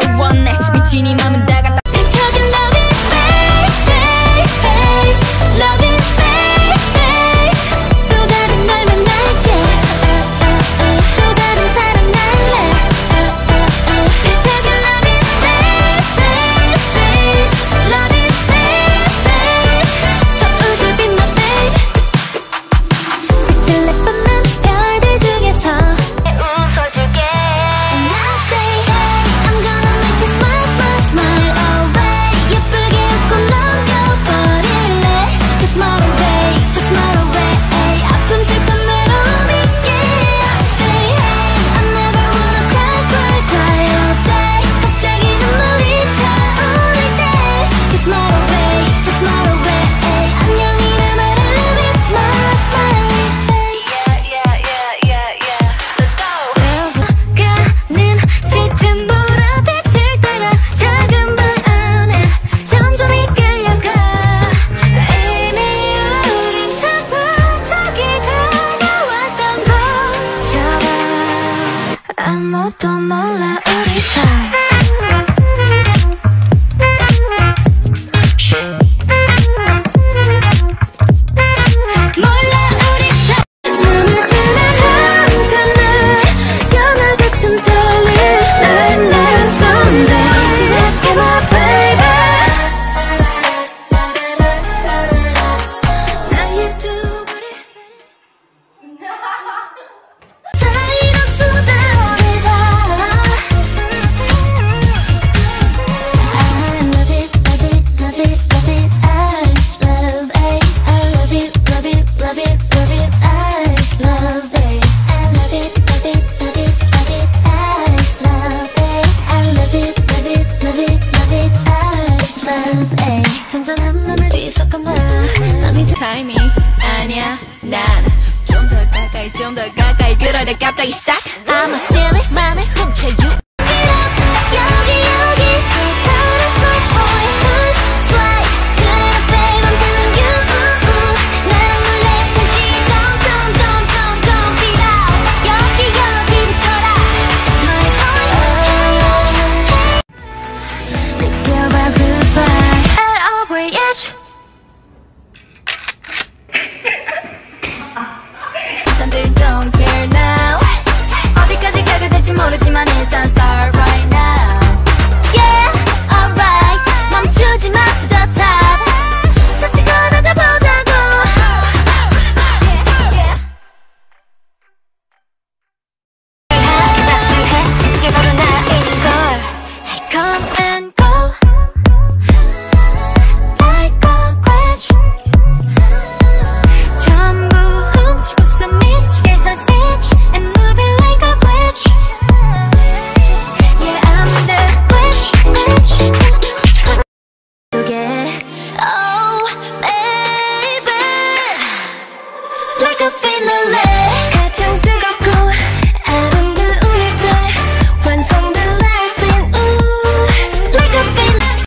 널 원해 미친이 맘은 다가 もっともらうりさ love it, love it, love it I just love eh. 난좀 더 가까이 좀 더 가까이 갑자기 싹 I'ma steal you